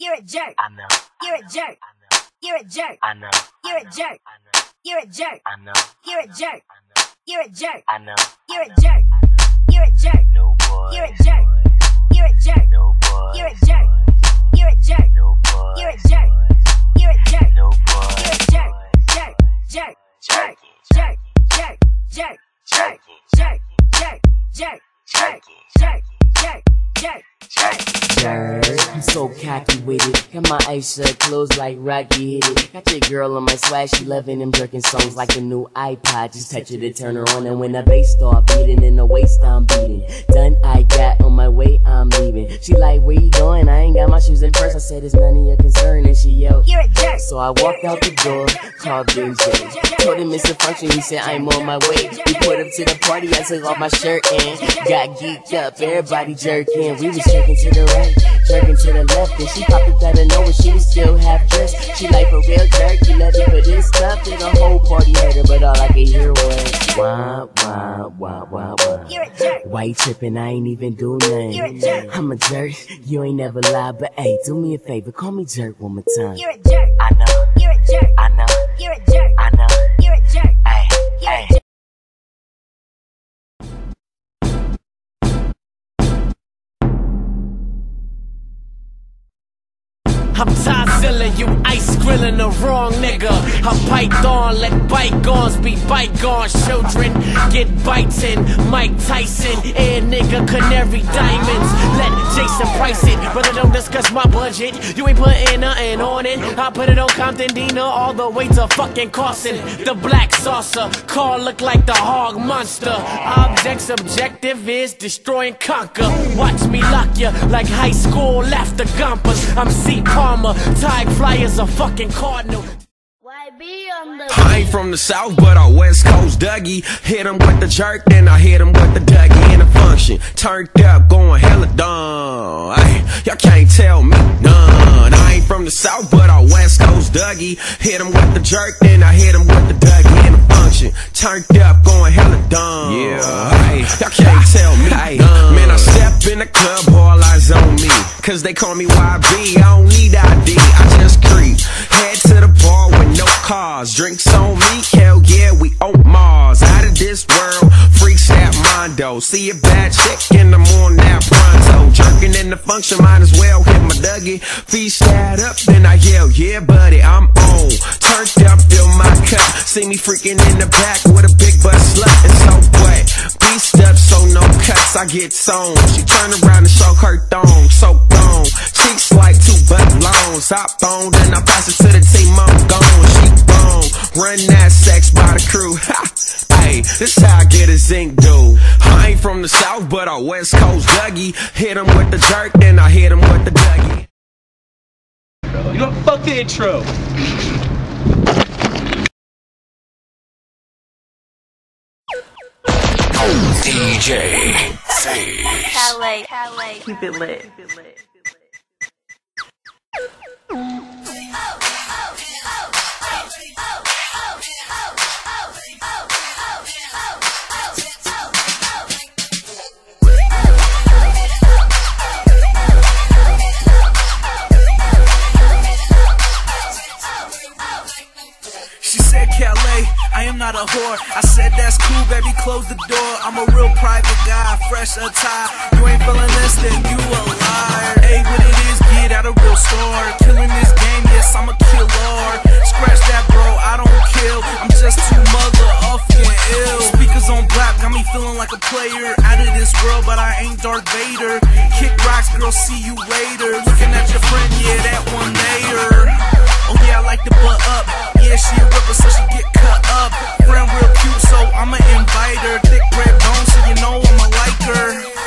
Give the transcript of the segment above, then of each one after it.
You're a jerk. I know. You're a jerk. I know. You're a jerk. I know. You're a jerk. I know. You're a jerk. I know. You're a jerk. I know. You're a jerk. I know. You're a jerk. You're a jerk. No boy. You're a jerk. You're a jerk. No boy. You're a jerk. Eyes shut, closed like Rocky hit it. Got your girl on my swag, she loving them jerking songs like a new iPod. Just touch it to turn her on, and when the bass start beating, in the waist I'm beating. Done, I got on my way, I'm leaving. She like, where you going? I ain't got my shoes in first. I said it's none of your concern, and she yelled. You're a jerk. So I walked out the door, called Big J. Told him it's a function, he said I'm on my way. We put up to the party, I took off my shirt and got geeked up. Everybody jerking, we was jerking to the right, jerking to the left, and she popped up out of nowhere. She was still half dressed. She like a real jerk, you love it for this stuff. And the whole party heard her, but all I could hear was wah wah wah wah wah. You're a jerk. Why you trippin'? I ain't even do You're a nothing. jerk. I'm a jerk, you ain't never lied, but hey, do me a favor, call me jerk one more time. You're a jerk. I'm Godzilla, you ice grilling the wrong nigga. I'm Python, let bygones be bygones. Children get biting. Mike Tyson, air nigga, canary diamonds. Let Jason price it, brother. Don't discuss my budget. You ain't putting nothing on it. I put it on Compton Dina all the way to fucking Carson. The black saucer, car look like the hog monster. Object's objective is destroy and conquer. Watch me lock ya like high school after gompers. I'm C. Palmer, tag flyers a fucking cardinal. YB on the I ain't from the south, but I West Coast Dougie. Hit him with the jerk, then I hit him with the Dougie in a function. Turned up, going hella dumb. Ay, y'all can't tell me none. I ain't from the south, but I West Coast Dougie. Hit him with the jerk, then I hit him with the Dougie in a function. Turned up, going hella dumb. Yeah, y'all can't tell me none. Man, I step in the club, all eyes on me. Cause they call me YB, I don't need ID, I just creep. Head to the bar with no cars. Drinks on me, hell yeah, we on Mars. Out of this world, freaks that Mondo. See a bad chick in the morning, that pronto. Jerking in the function, might as well hit my Dougie. Feast that up, then I yell, yeah, buddy, I'm on. Turned up, fill my cup. See me freaking in the back with a big butt slut. And so what? Beast up, so no cuts, I get sewn. She turn around and show her thong, so gone. Cheeks like two butt loans. Hop on, then I pass it to the team, I'm gone. She gone. Run that sex by the crew. Ha! Hey, this how I get a zinc dude. I ain't from the south, but I West Coast Dougie. Hit him with the jerk, then I hit him with the Dougie. You know, fuck the intro. DJ Face. Calais. Calais. Keep it lit. She a whore. I said, that's cool, baby, close the door. I'm a real private guy, fresh attire. You ain't feeling this, then you a liar. Hey, what it is, get out a real store. Killing this game, yes, I'm a killer. Scratch that, bro, I don't kill. I'm just too motherfucking ill. Speakers on black, got me feeling like a player. Out of this world, but I ain't Darth Vader. Kick rocks, girl, see you later. Looking at your friend, yeah, that one there. Oh yeah, I like to butt up. Yeah, she a ripper, so she get cut up. Friend real cute, so I'ma invite her. Thick red bone, so you know I'ma like her.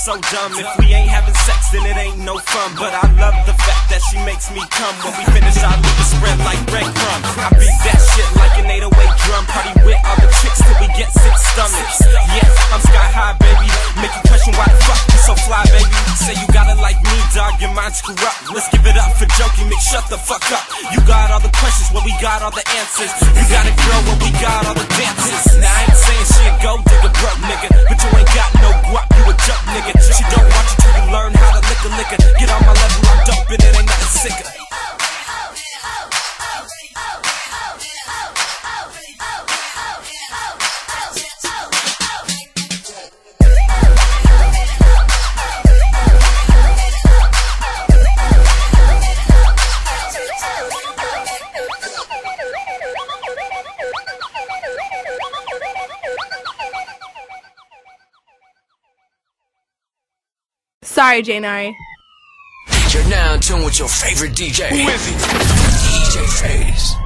so dumb. If we ain't having sex, then it ain't no fun. But I love the fact that she makes me come. When we finish, I leave it spread like breadcrumbs. I beat that shit like an 808 drum. Party with other chicks till we get sick stomachs. Yes, I'm sky high, baby. Make you question why the fuck you so fly, baby. Say you got it like me, dog. Your mind's corrupt. Let's give it up for joking, Mick. Shut the fuck up. You got all the questions, well we got all the answers. You got a girl, well we got all the dances. Now I ain't saying she a gold digger, broke nigga, but you ain't got no guap. You a jump nigga. She don't want you you learn how to lick a liquor. Get on my level, I'm and it ain't nothing sicker. Sorry, Janari. You're now in tune with your favorite DJ. Who is he? DJ Phase.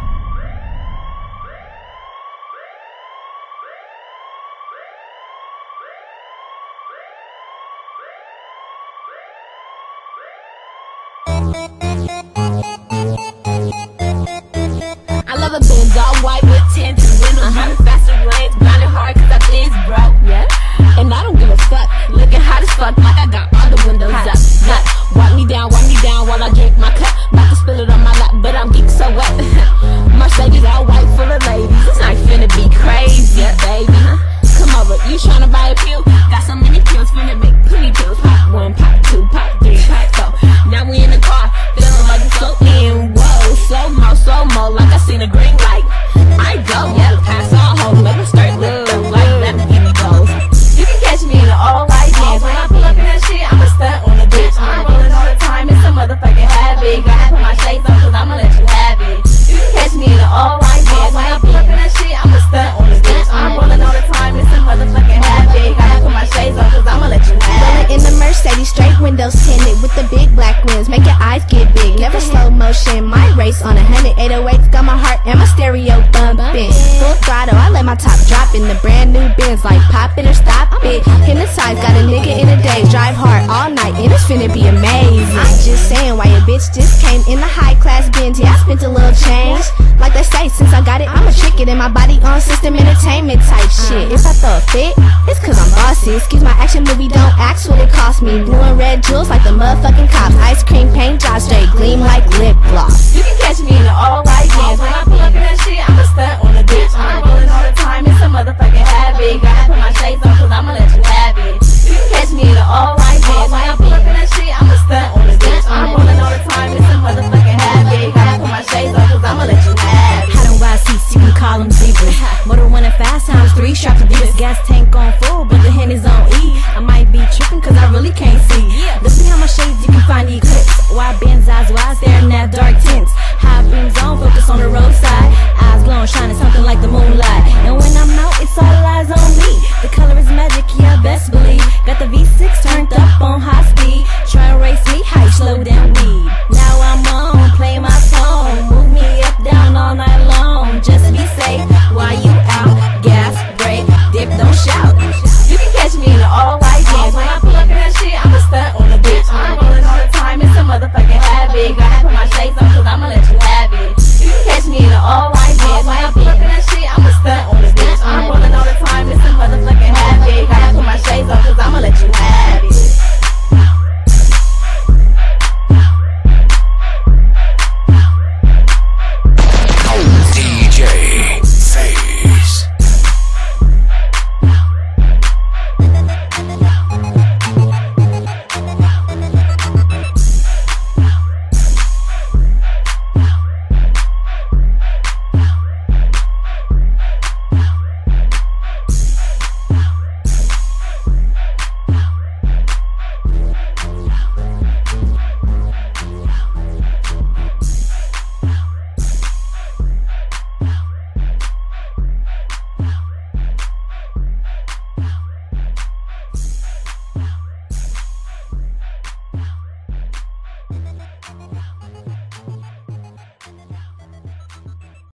I love a Benz all white with tinted windows. Uh-huh. Running faster lanes, grinding hard cause I think it's broke. Yeah. And I don't give a fuck. Looking hot as fuck like I got all the up. Wipe me down, wipe me down day, drive hard all night, and it's finna be amazing. I'm just saying, why your bitch just came in a high class Benz? Yeah, I spent a little change. Like they say, since I got it, I'ma trick it in my body on system entertainment type shit. If I throw a fit, it's cause I'm bossy. Excuse my action movie, don't ask what it cost me. Blue and red jewels like the motherfucking cops. Ice cream paint jobs straight gleam like lip gloss. You can catch me in the all shining something like the moon.